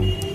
Yeah.